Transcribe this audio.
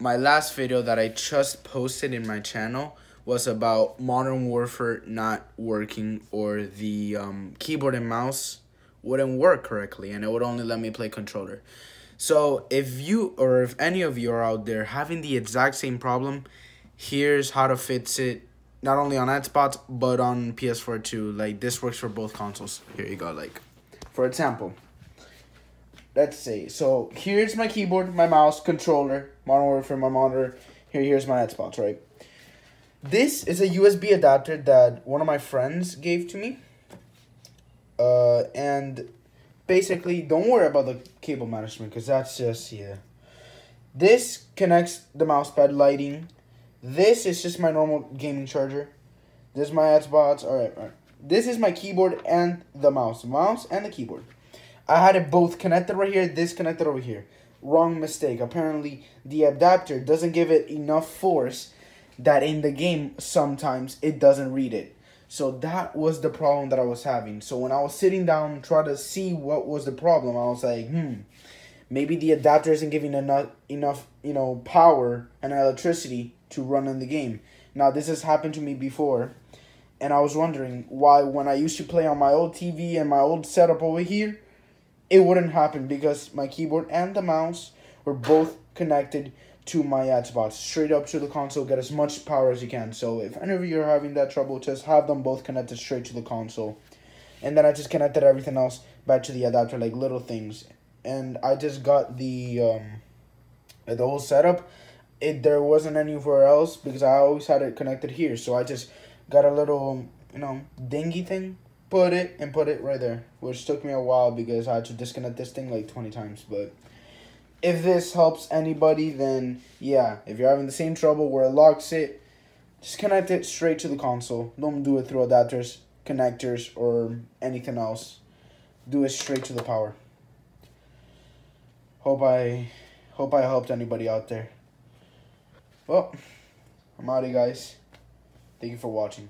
my last video that I just posted in my channel was about Modern Warfare not working or the um, keyboard and mouse wouldn't work correctly and it would only let me play controller. So if you or if any of you are out there having the exact same problem, here's how to fix it not only on Xbox but on PS4 too. Like this works for both consoles. Here you go. Like for example, let's see. So here's my keyboard, my mouse, controller, monitor for my monitor. Here, here's my Xbox, right? This is a USB adapter that one of my friends gave to me. Uh, and basically, don't worry about the cable management because that's just, yeah. This connects the mousepad lighting. This is just my normal gaming charger. This is my Xbox. Alright, alright. This is my keyboard and the mouse. Mouse and the keyboard. I had it both connected right here, this connected over here. Wrong mistake. Apparently, the adapter doesn't give it enough force that in the game, sometimes it doesn't read it. So that was the problem that I was having. So when I was sitting down, trying to see what was the problem, I was like, hmm, maybe the adapter isn't giving enough, enough, you know, power and electricity to run in the game. Now, this has happened to me before, and I was wondering why when I used to play on my old TV and my old setup over here, it wouldn't happen because my keyboard and the mouse were both connected to my Xbox. Straight up to the console get as much power as you can. So if any of you are having that trouble just have them both connected straight to the console. And then I just connected everything else back to the adapter like little things. And I just got the um the whole setup. It there wasn't anywhere else because I always had it connected here. So I just got a little you know dingy thing put it and put it right there, which took me a while because I had to disconnect this thing like 20 times. But if this helps anybody, then yeah, if you're having the same trouble where it locks it, just connect it straight to the console. Don't do it through adapters, connectors, or anything else. Do it straight to the power. Hope I hope I helped anybody out there. Well, I'm out of guys. Thank you for watching.